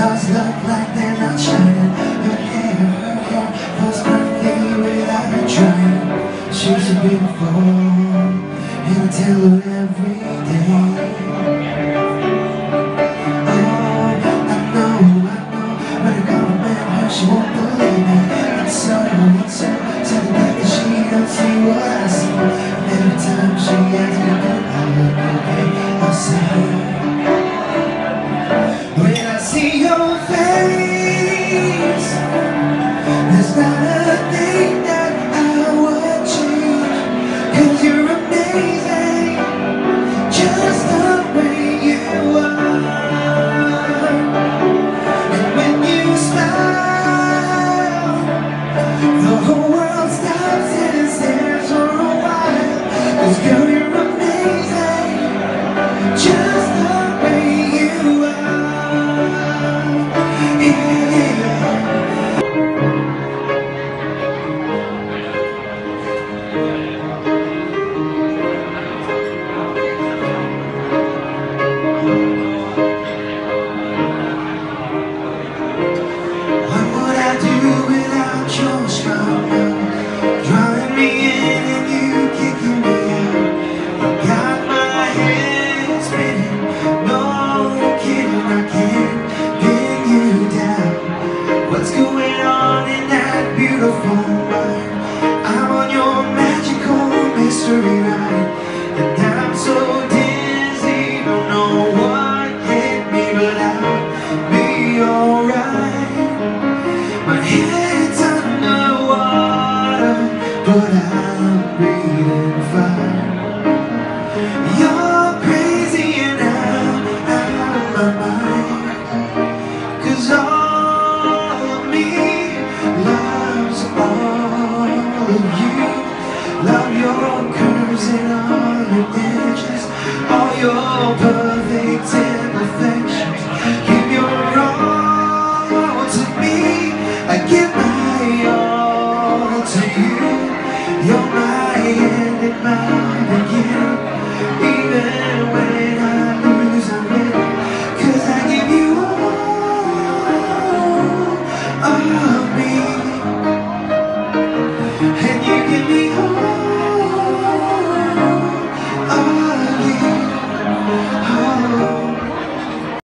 stars look like they're not shining. Her hair, her hair was perfectly without her trying. She's so beautiful And I tell her every day. Oh, I know, I know When I compliment her, she won't believe me. It's so, it's so Tell her that she don't see what I see. Every time she asks me, I look okay I'll say Cause girl beautiful mind? I'm on your magical mystery ride, and I'm so dizzy, don't know what hit me, but I'll be alright. My head's underwater, but I'm perfect Give your all to me. I give my all to you. You're my end and my Even when I lose, I I give you all of me.